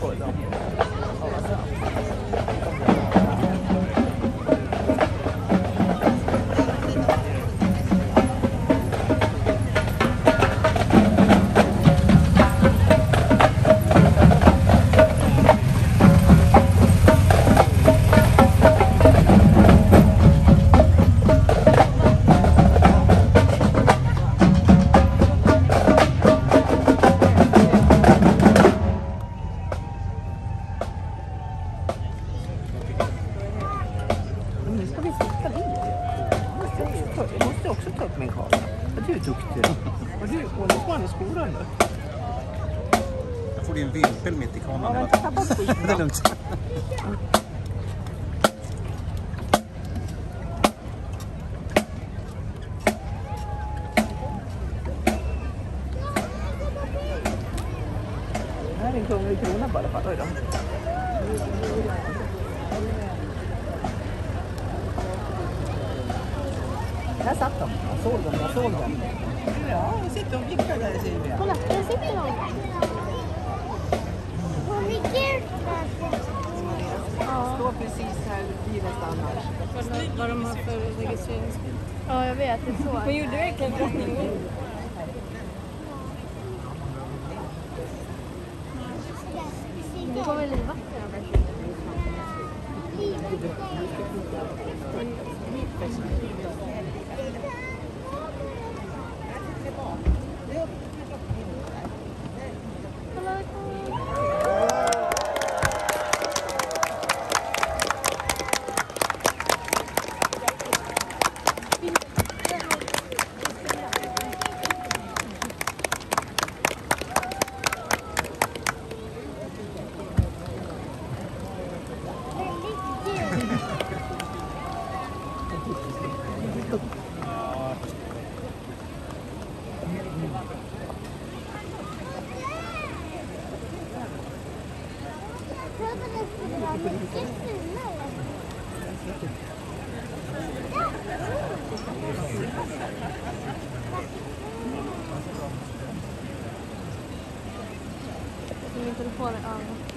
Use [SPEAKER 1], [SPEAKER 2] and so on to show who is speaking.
[SPEAKER 1] 或者当面 Men nu ska vi sitta vid. Jag måste också ta, jag måste också ta upp min kamera. Vad du är duktig. Och du håller på med skolan nu.
[SPEAKER 2] Jag får din vimpel mitt i
[SPEAKER 1] Ja,
[SPEAKER 2] kameran.
[SPEAKER 1] bort skiten
[SPEAKER 2] Det är lugnt.
[SPEAKER 1] Det här är en kunglig krona på alla fall. Oj då. Där satt de. Jag såg dem. Jag såg dem. Ja, de sitter och vickar där Silvia.
[SPEAKER 3] Kolla, där sitter de. Hon ligger där. Ja.
[SPEAKER 1] Står precis här bilen stannar.
[SPEAKER 4] Vad de har för registreringsbil.
[SPEAKER 3] ja, jag vet. Det är så.
[SPEAKER 4] Hon gjorde verkligen drottningen.
[SPEAKER 3] Det kommer lite vatten över. Kolla, Min telefon är över.